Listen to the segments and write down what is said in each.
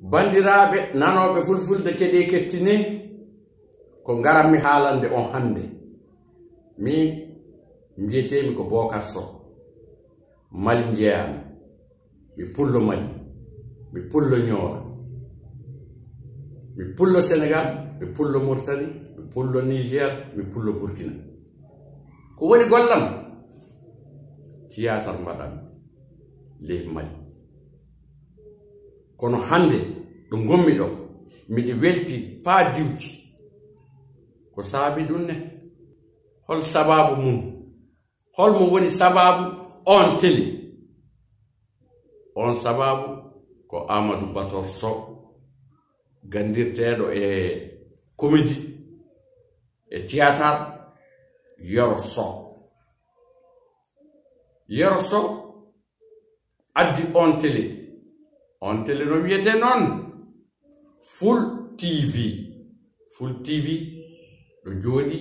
bandiraɓe nanoɓe fulfulde keɗe kettine ko garanmi haalande on hannde. Min mbiyetemi ko bocar sow mali jeeyami mi pullo mali mi pullo ñoora mi pullo sénégal mi pullo mauritani mi pullo niger mi pullo burkina. Ko woni gollam? Tiyatar mbaɗan ley mali. Kono hande ɗo gommi ɗo miɗe welti faa diwti ko saabi ɗum ne? Hol sababu mum holmo woni sababu on teli on sababu ko amadou bator so gandirteɗo e comédie e théâtre yoro so yoro so addi on télé on tele no wiyete noon full tv full tv ɗo jooɗi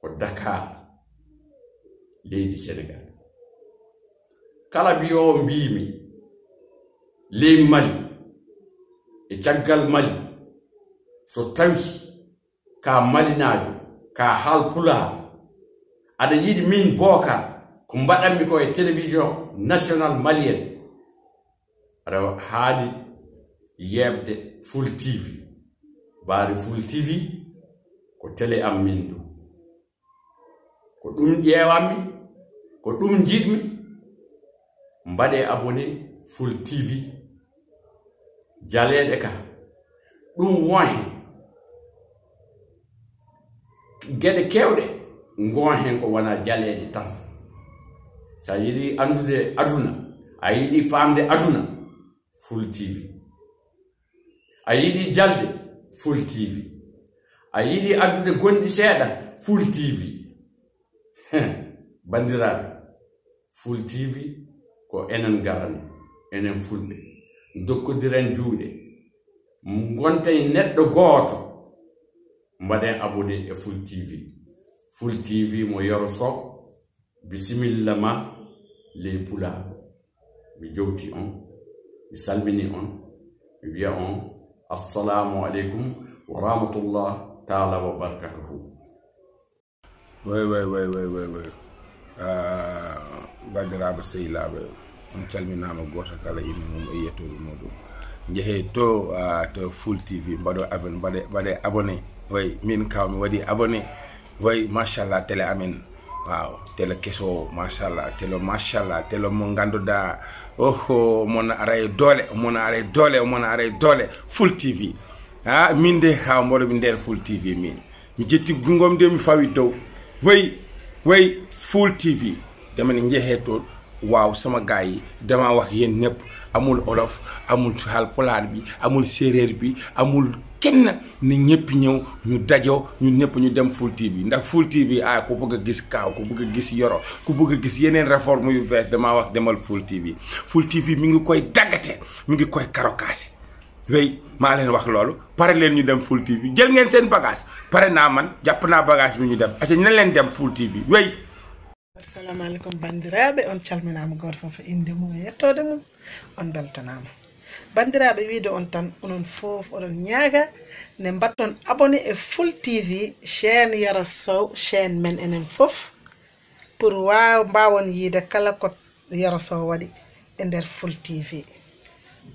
ko dakar leydi sénégal kala biyowo mbimi ley mali e caggal mali so tawi ka malinajo ka halpular aɗa yiɗi min bookar ko mbaɗanmi ko e télévision national malien aɗa haali yebde full tv baari full tv ko tele am min du. Ko ɗum ƴeewanmi ko ɗum jiɗmi mbaɗe abonné full tv jaleeɗe ka ɗum won geɗe kewɗe ngon hen ko wona jaleeɗe tan. Sa yiɗi andude aduna a yiɗi famde aduna full tv a yiɗi jalde full tv a yiɗi addude gonɗi seeɗa full tv bandiraɓe full tv ko enen garani enen fulɓe dokkodiren juuɗe gontay neɗɗo gooto mbaɗen abonné e full tv full tv mo yoro so bisimilla ma ley pula. Mi jowti on mi salmini on. Mi wiya on assalamu aleykum wa rahmatullah taala wa barakatuhu. Way way way way way way. Ah, Bandiraɓe sehilaɓe on calminama goto kala imi mum e yettode muɗum jeehe to ah, to full tv mbaɗo abonné mbaɗe abonné way min kaw mi waɗi abonné way machallah télé amen. Waaw télé keso machallah télé machallah télé mo ganduɗa oho mona ara e doole mona ara e doole mona ara e doole. Full tv ha min de ha mboɗomi nder tv min mi jetti gungom de mi fawi dow. Way way full tv demane jeehe toon waaw sama gars yi damaa wax yéen ñëpp amul olof amul halpulaar bi amul séeréer bi amul kenn ne ñëpp ñëw ñu dajoo ñu ñëpp ñu dem full tv ndax full tv ah ku bëgg a gis kaaw ku bëgg a gis yoro ku bëgg a gis yeneen réforme yu bees damaa wax demal full tv full tv mi ngi koy daggate mi ngi koy karokaase. Wey maa leen wax loolu pare leen ñu dem full tv jël ngeen seen bagage. Pare naa man jàpp naa bagage bi ñu dem. Aca na leen dem full tv wey. assalamu aleykum. Bandiraɓe on calminama goto foof e inde mum e yettode mum. On beltanama. Bandiraɓe wiide on tan onon fof oɗon ñaaga. Nde mbatton abonné e full tv chaine yara sow chaine men enen foof pour waw mbawon yiide kala ko yara sow waɗi e nder full tv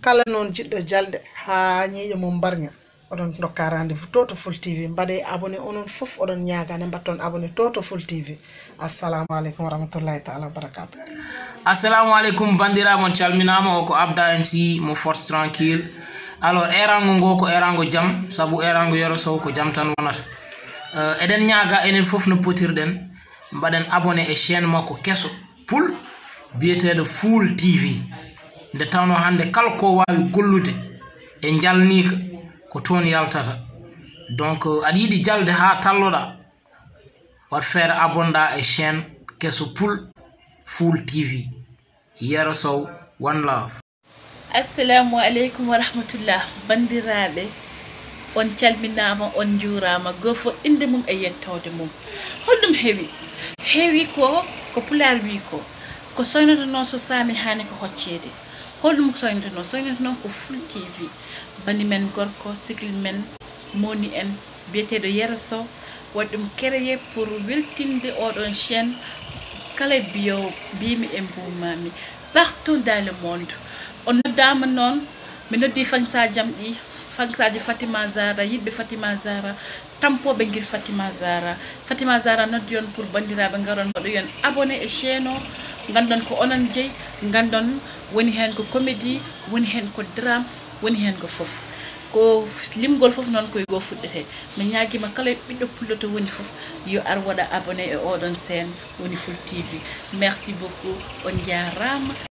kala noon jiɗɗo jalde ha ñiiƴo mum mbarña. oɗon dokka rendez-vous to to full tv mbaɗe abonné onon fof oɗon ñagane mbatton abonné to to full tv assalamu aleykum wa rahmatullahi taala wa barakatu assalamu aleykum bandiramon calminama o ko abda mc mo force tranquille. Alors erango ngo ko erango jaam saabu erango yero sow ko jaam tan wonata. Uh, eɗen ñaaga enen fof no potirɗen mbaɗen abonné e chaine makko kesso pul biyeteɗo full tv nde tawno hannde kala ko wawi gollude e jalnika. ko toon yaltata. Donc aɗa yiɗi jalde haa talloɗa. Wat feere abonda e chaine keso pul full tv yero sow one love. Assalamu aleykum wa rahmatullah. Bandiraɓe on calminama on juurama goo fo inde mum e yettode mum. Holɗum heewi. Heewi ko ko pular wi ko. Ko soynoto noon so saami hani ko hoccede holɗum soyntuno soyntu noon ko full tv bani men gorko sigil men moni en biyeteɗo yereso waɗi ɗum pour weltinde oɗon chaine kala biyo mbimi e partout dans le monde. O noddama noon mi noddi fansa jam ɗi fansaji fatima zara yiɗɓe fatima zara tampoɓe guir fatima zara fatima zara noddi on pour bandiraɓe garon waɗo yon abonné e gandon ko onon jeeyi gandon woni hen ko comédie woni hen ko drame woni hen ko foof ko limgol fof noon koye goo fuɗɗete. Mi ñaguima kala ɓiɗɗo pullo to woni fof yo ar waɗa abonné e oɗon scène woni full tv merci beaucoup. On jarama